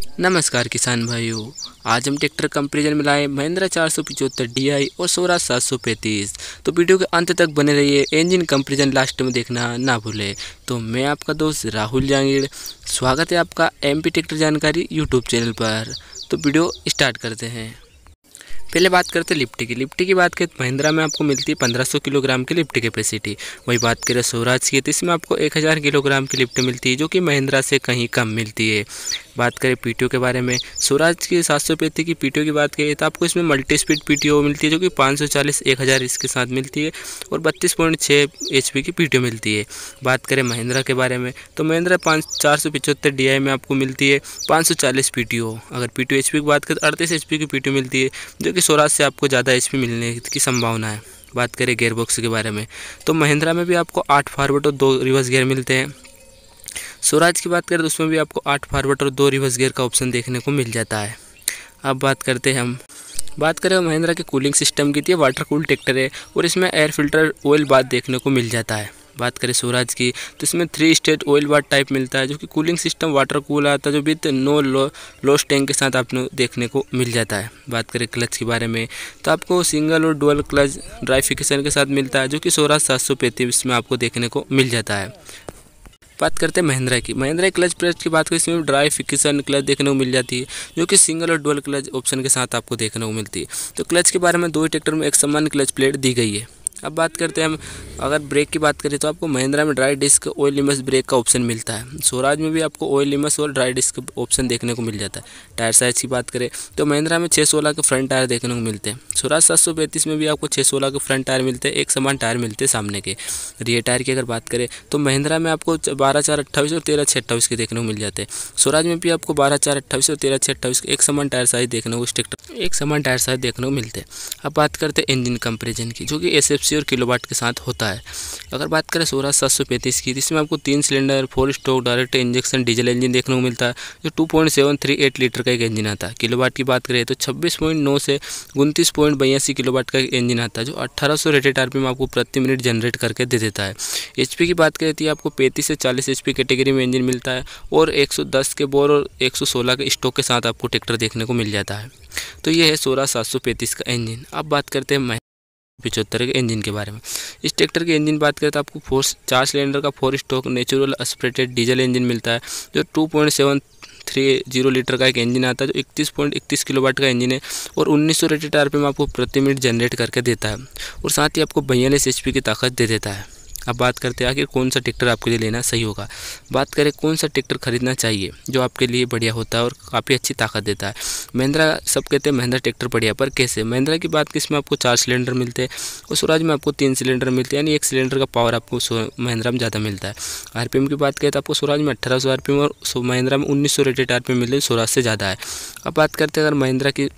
नमस्कार किसान भाइयों, आज हम ट्रैक्टर कंपेरिजन में लाए महिंद्रा चार सौ पिचहत्तर डी आई और स्वराज सात सौ पैंतीस। तो वीडियो के अंत तक बने रहिए इंजन कंपेरिजन लास्ट में देखना ना भूले। तो मैं आपका दोस्त राहुल जहांगीर स्वागत है आपका एमपी ट्रैक्टर जानकारी यूट्यूब चैनल पर। तो वीडियो स्टार्ट करते हैं। पहले बात करते हैं लिफ्टी की। लिप्टी की बात करें तो महिंद्रा में आपको मिलती है 1500 किलोग्राम की लिफ्ट कैपेसिटी वही बात करें स्वराज की तो इसमें आपको 1000 किलोग्राम की लिफ्ट मिलती है, जो कि महिंद्रा से कहीं कम मिलती है। बात करें पीटीओ के बारे में, स्वराज की सात सौ पैंतीस की पीटीओ की बात करें तो आपको इसमें मल्टी स्पीड पीटीओ मिलती है जो कि पाँच सौ चालीस, एक हज़ार इसके साथ मिलती है और बत्तीस पॉइंट छः एच की पीटीओ मिलती है। बात करें महिंद्रा के बारे में तो महिंद्रा पाँच चार सौ पिचहत्तर डी में आपको मिलती है पाँच सौ चालीस पी अगर पी टी की बात करें तो अड़तीस एच की पीटीओ मिलती है जो कि स्वराज से आपको ज़्यादा एचपी मिलने की संभावना है। बात करें गेयरबॉक्स के बारे में तो महिंद्रा में भी आपको आठ फॉरवर्ड और दो रिवर्स गियर मिलते हैं। स्वराज की बात करें तो उसमें भी आपको आठ फारवर्ड और दो रिवर्स गियर का ऑप्शन देखने को मिल जाता है। अब बात करते हैं हम। बात करें महिंद्रा के कूलिंग सिस्टम की थी वाटर कूल ट्रैक्टर है और इसमें एयर फ़िल्टर ऑयल बात देखने को मिल जाता है। बात करें स्वराज की तो इसमें three state oil bath type मिलता है, जो कि कूलिंग सिस्टम वाटर कूल आता है, जो with no low loss tank के साथ आपको देखने को मिल जाता है। बात करें क्लच के बारे में तो आपको सिंगल और डुअल क्लच ड्राइफिकेशन के साथ मिलता है, जो कि स्वराज सात सौ पैंतीस में आपको देखने को मिल जाता है। बात करते हैं महिंद्रा की। महिंद्रा क्लच प्रेस की बात करें, इसमें ड्राई फिक्सन क्लच देखने को मिल जाती है, जो कि सिंगल और डुअल क्लच ऑप्शन के साथ आपको देखने को मिलती है। तो क्लच के बारे में दो ही ट्रैक्टर में एक समान क्लच प्लेट दी गई है। अब बात करते हैं हम, अगर ब्रेक की बात करें तो आपको महिंद्रा में ड्राई डिस्क ऑयल लिमस ब्रेक का ऑप्शन मिलता है। स्वराज में भी आपको ऑयल लिमस और ड्राई डिस्क ऑप्शन देखने को मिल जाता है। टायर साइज़ की बात करें तो महिंद्रा में छः सोलह के फ्रंट टायर देखने को मिलते हैं। स्वराज सात सौ पैंतीस में भी आपको छः सोलह के फ्रंट टायर मिलते हैं, एक समान टायर मिलते हैं सामने के। रियर टायर की अगर बात करें तो महिंद्रा में आपको बारह चार अट्ठाईस और तेरह छः अट्ठाईस के देखने को मिल जाते हैं। स्वराज में भी आपको बारह चार अट्ठाईस और तेरह छः अट्ठाईस एक समान टायर साइज़ देखने को स्ट्रिक्टर एक समान टायर साइज़ देखने को मिलते हैं। अब बात करते हैं इंजन कंपेरिजन की, जो कि एस और किलोवाट के साथ होता है। अगर बात करें सोलह सात सौ पैंतीस की इसमें आपको तीन cylinder, four stroke, direct injection, diesel engine देखने को मिलता है, जो two point seven three eight litre का एक इंजन आता है। किलोवाट की बात करें तो छब्बीस पॉइंट नौ से उनतीस पॉइंट बयासी किलोवाट का इंजन आता है, जो अट्ठारह सौ रेटेड आर में आपको प्रति मिनट जनरेट करके दे देता है। एचपी की बात करें तो आपको पैंतीस से चालीस एच कैटेगरी में इंजन मिलता है और एक सौ दस के बोर और एक सौ सोलह के स्टोक के साथ आपको ट्रैक्टर देखने को मिल जाता है। तो ये है सोलह सात सौ पैंतीस का इंजन। अब बात करते हैं पिचहत्तर के इंजन के बारे में। इस ट्रैक्टर के इंजन बात करें तो आपको फोर चार सिलेंडर का four stroke natural aspirated diesel engine मिलता है, जो two point seven three zero litre का एक इंजन आता है, जो इकतीस पॉइंट इकतीस किलो वाट का इंजन है और उन्नीस सौ रेटेड आर आपको प्रति मिनट जनरेट करके देता है और साथ ही आपको बयालीस एच की ताकत दे देता है। अब बात करते हैं आखिर कौन सा ट्रैक्टर आपके लिए लेना सही होगा। बात करें कौन सा ट्रैक्टर खरीदना चाहिए, जो आपके लिए बढ़िया होता है और काफ़ी अच्छी ताकत देता है। महिंद्रा, सब कहते हैं महिंद्रा ट्रैक्टर बढ़िया, पर कैसे? महिंद्रा की बात किसमें आपको चार सिलेंडर मिलते हैं और स्वराज में आपको तीन सिलेंडर मिलते हैं, यानी एक सिलेंडर का पावर आपको महिंद्रा में ज़्यादा मिलता है। आरपीएम की बात करें तो आपको स्वराज में अट्ठारह सौ और महिंद्रा में उन्नीस सौ रेटेड आर मिलते हैं स्वराज से ज़्यादा है। अब बात करते हैं अगर महिंद्रा की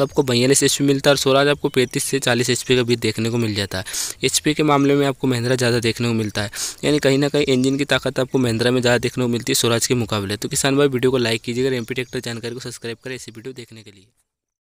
तो आपको बयालीस एच मिलता है और स्वराज आपको पैंतीस से चालीस एच का भी देखने को मिल जाता है। एचपी के मामले में आपको महिंद्रा ज़्यादा देखने को मिलता है। यानी कहीं ना कहीं इंजन की ताकत आपको महिंद्रा में ज़्यादा देखने को मिलती है, स्वराज के मुकाबले। तो किसान भाई, वीडियो को लाइक कीजिएगा एम ट्रैक्टर जानकारी को सब्सक्राइब करें ऐसी वीडियो देखने के लिए।